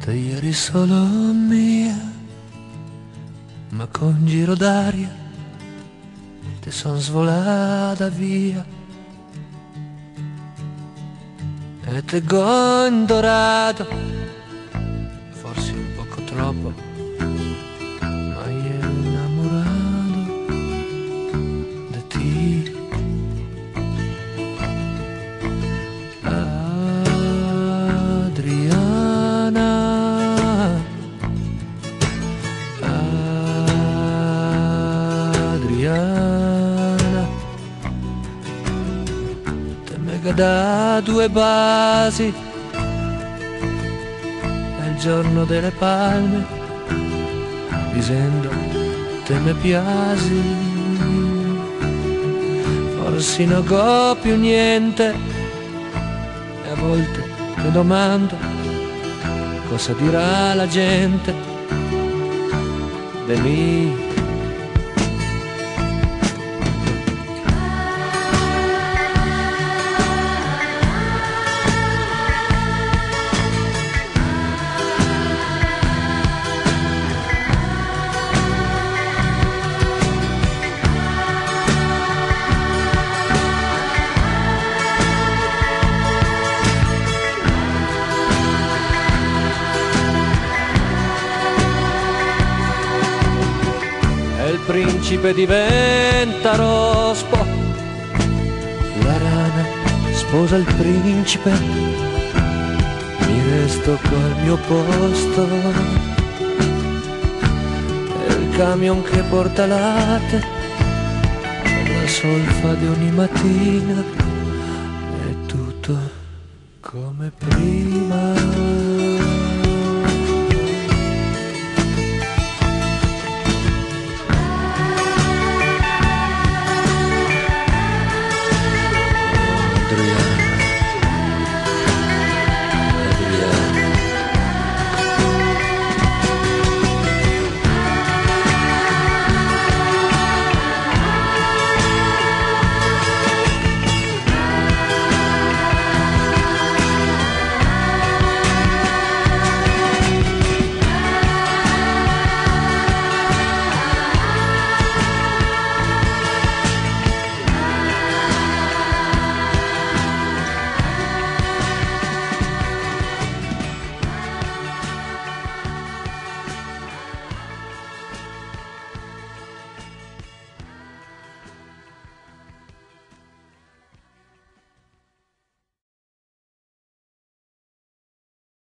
Te ieri solo mia, ma con giro d'aria te son svolata via. E te go in dorato, forse un poco troppo, Da due basi. È il giorno delle palme Dicendo te me piaci Forse non go più niente E a volte mi domando Cosa dirà la gente di me principe diventa rospo. La rana sposa il principe, mi resto col mio posto. E il camion che porta latte, la solfa di ogni mattina, è tutto come prima.